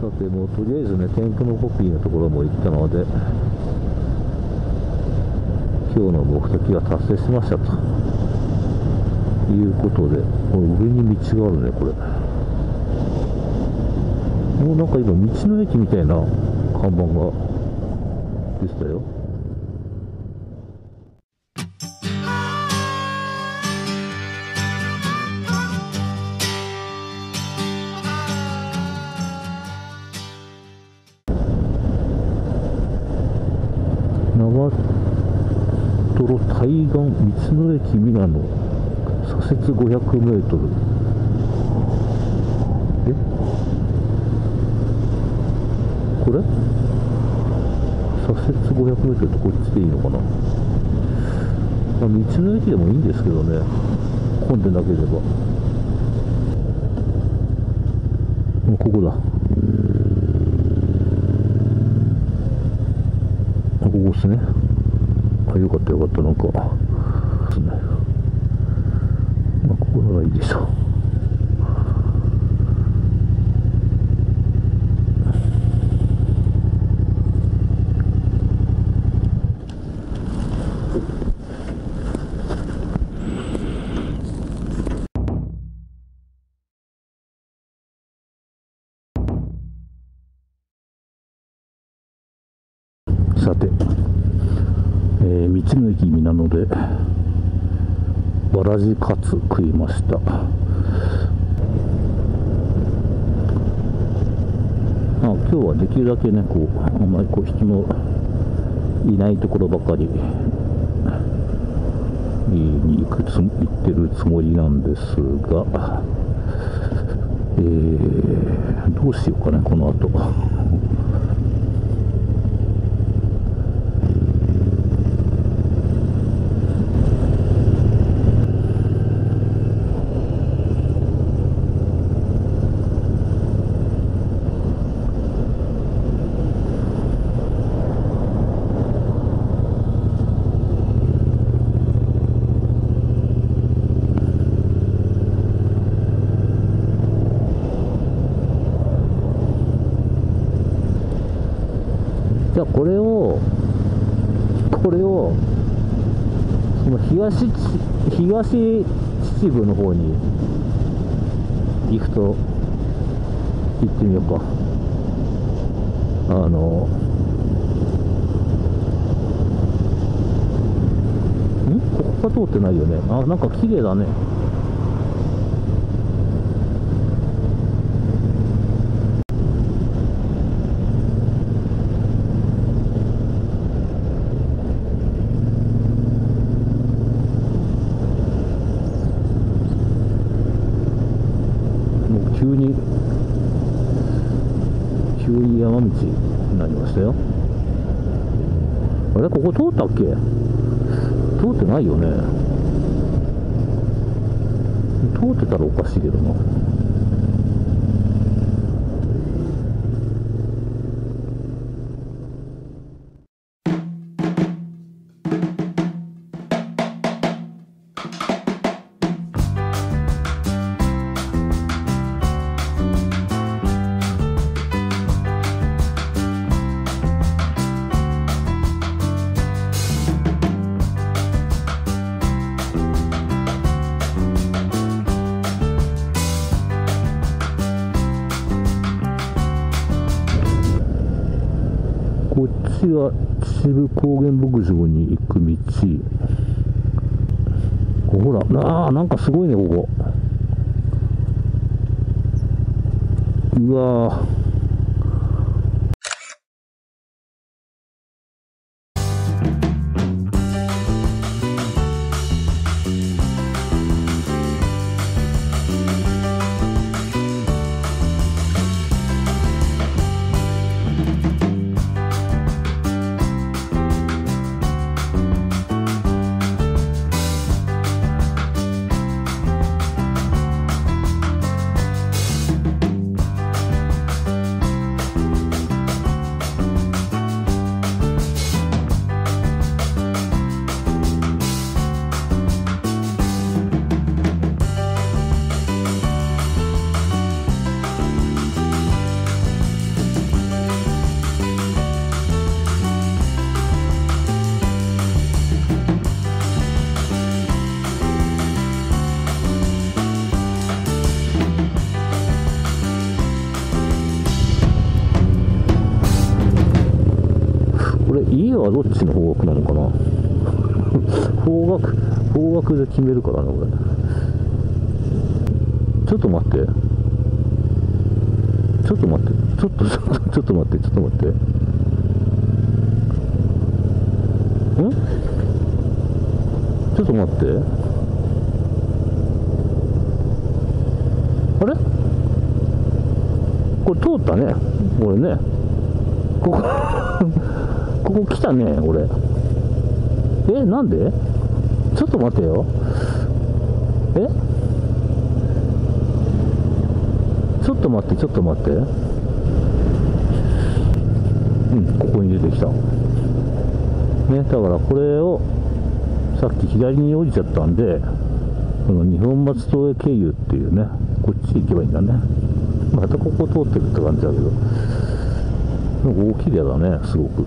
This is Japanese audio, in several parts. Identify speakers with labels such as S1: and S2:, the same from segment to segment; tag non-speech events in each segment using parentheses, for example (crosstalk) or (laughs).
S1: さてもうとりあえずね天空のコピーのところも行ったので今日の目的は達成しましたと。いうことでこれ上に道があるねこれ。もうなんか今道の駅みたいな看板がでしたよ。瀞対岸道の駅皆野左折500メートル。え？これ？左折500メートルってこっちでいいのかな、まあ、道の駅でもいいんですけどね。混んでなければ。もうここだあここですねあよかったよかったなんかですねまあここならいいでしょうさて、えー道の駅皆野でわらじカツ食いました。あ今日はできるだけねこうあんまりこう人のいないところばかりに行くつ行ってるつもりなんですがえーどうしようかねこの後。じゃあこれをこれをその東ち東秩父の方に行くと行ってみようか。あのん？ここが通ってないよね。あなんか綺麗だねもう急に急に山道になりましたよ。あれここ通ったっけ？通ってないよね。通ってたらおかしいけどな。は秩父高原牧場に行く道。ほらなあなんかすごいねここ。うわはどっちの方角なのかな？(laughs) 方角方角で決めるからなこれ。ちょっと待って。ちょっと待って。ちょっとちょっとちょっと待って。ちょっと待って。んちょっと待って。あれ？これ通ったね。俺ね。ここ。ここ来たね俺。えなんで？ちょっと待てよ。え？ちょっと待ってちょっと待って。うんここに出てきた。ねだからこれをさっき左に降りちゃったんでこの日本松東へ経由っていうねこっち行けばいいんだね。またここ通ってるって感じだけど。なんか大きいやだねすごく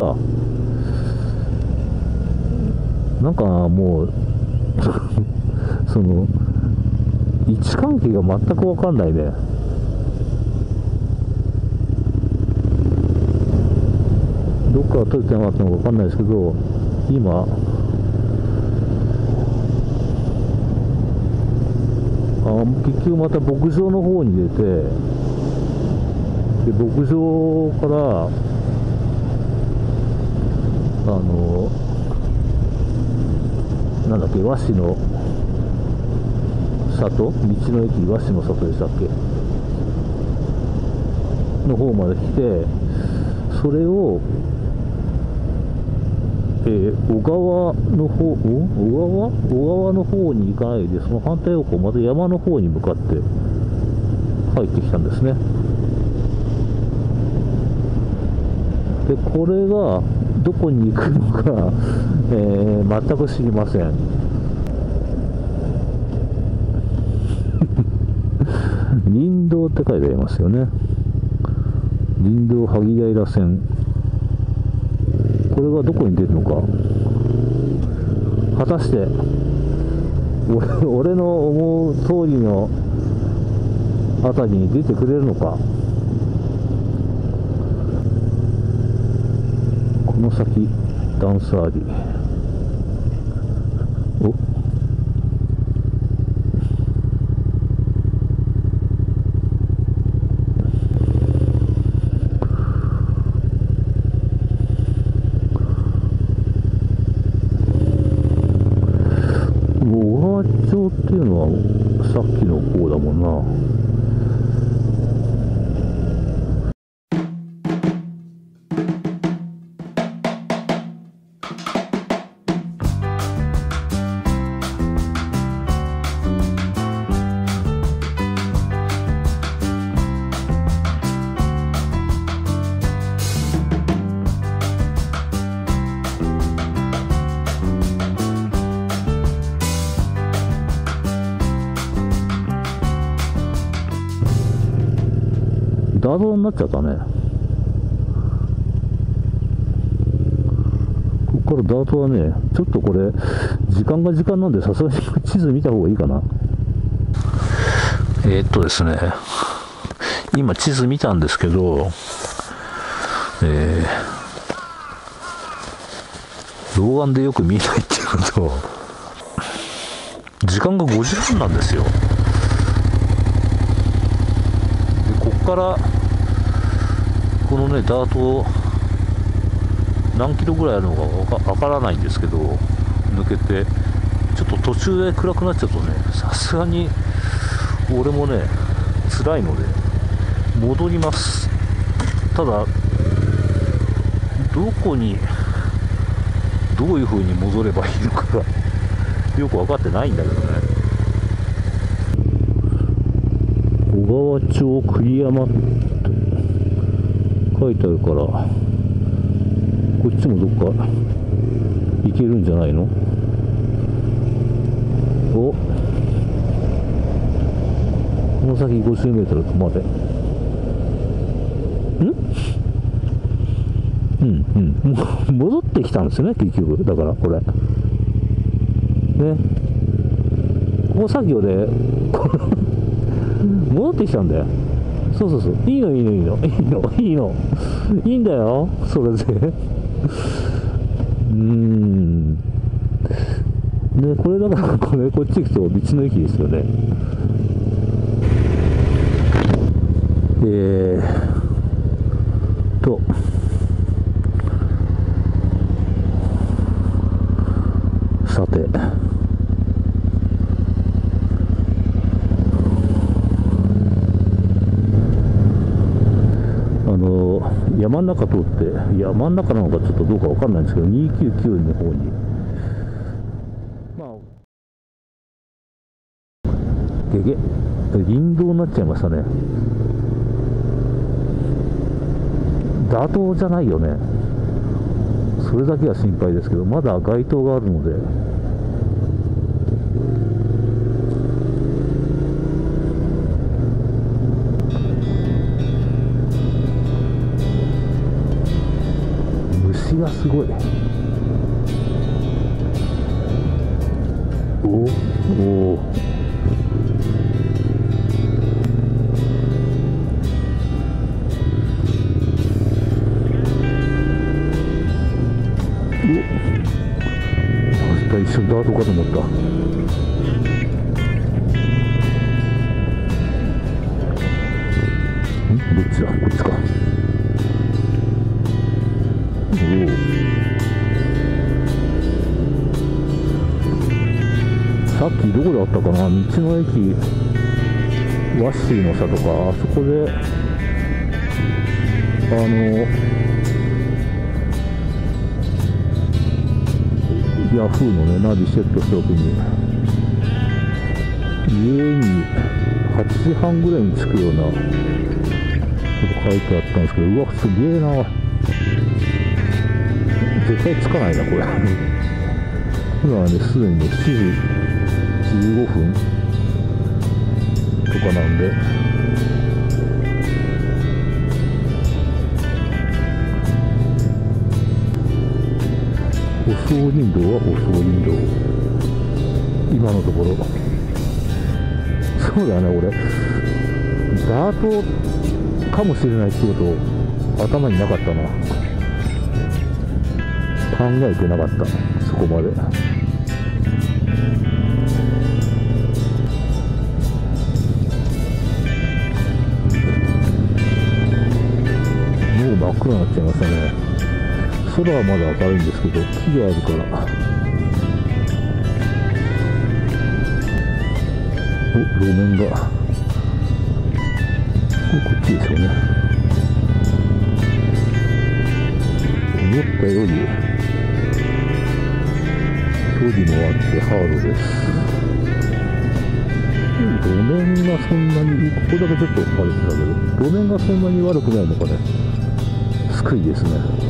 S1: あなんかもうその位置関係が全く分かんないね。どっから撮れてなかったのか分かんないですけど今あ結局また牧場の方に出てで牧場からあのなんだっけ和紙の里？道の駅和紙の里でしたっけ？の方まで来てそれをえー、小川の方、小川？小川の方に行かないで、その反対方向、また山の方に向かって入ってきたんですね。で、これがどこに行くのか、えー、全く知りません。林道って書いてありますよね。林道萩平線。これがどこに出るのか果たして俺の思う通りのあたりに出てくれるのかこの先ダンサーリお？小川町っていうのはさっきの方だもんな。ダートになっちゃったねここからダートはねちょっとこれ時間が時間なんでさすがに地図見た方がいいかな。えー、っとですね。今地図見たんですけどえー、老眼でよく見えないっていうのと。時間が5時半なんですよ。でこっからこのねダート何キロぐらいあるのかわからないんですけど抜けてちょっと途中で暗くなっちゃうとねさすがに俺もね辛いので戻ります。ただどこにどういう風に戻ればいいのかがよく分かってないんだけどね。小川町栗山書いてあるからこっちもどっか行けるんじゃないの？お。この先 50m までん？うんうん。も (laughs) う戻ってきたんですよね結局。だからこれ。ね。この作業でこの戻ってきたんだよ。そうそうそう。いいのいいのいいの。いいの (laughs) いいの。いいんだよ。それで。うーん。ねこれだからこれこっち行くと道の駅ですよね。えー。と。さてあの山の中通って山の中なのかちょっとどうかわかんないんですけど299の方に。まあゲゲ林道になっちゃいましたね。妥当じゃないよね。それだけは心配ですけどまだ街灯があるので。がすごい。おおお一瞬ダートかと思った。かな道の駅ワッシーの差とかあそこであのヤフーのねナビセットした時に家に8時半ぐらいに着くようなこと書いてあったんですけどうわすげえな絶対つかないなこれ今はねすでにね7時15分。とかなんで。舗装林道は舗装林道今のところ。そうだね俺。ダートかもしれないってこと頭になかったな。考えてなかった。そこまで。ましたね空はまだ明るいんですけど木があるから。お路面が。ここっちですよね。思ったより距離もあってハードです。路面がそんなにここだけちょっと荒れてたけど路面がそんなに悪くないのかね。救いですね。